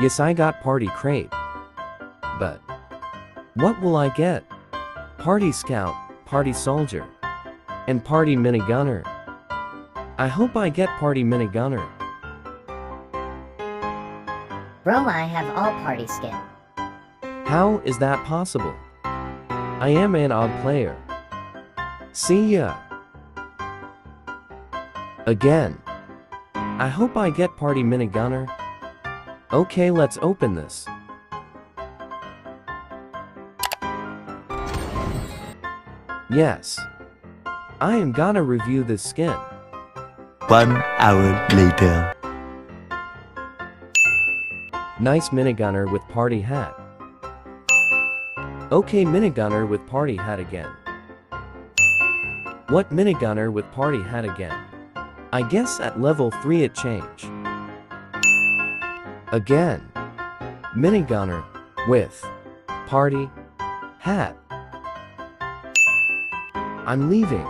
Yes, I got party crate. But what will I get? Party scout, party soldier, and party minigunner. I hope I get party minigunner. Bro, I have all party skin. How is that possible? I am an odd player. See ya. Again. I hope I get party minigunner. Okay, let's open this. Yes. I am gonna review this skin. One hour later. Nice minigunner with party hat. Okay minigunner with party hat again. What minigunner with party hat again? I guess at level 3 it changed. Again. Minigunner with party hat. I'm leaving.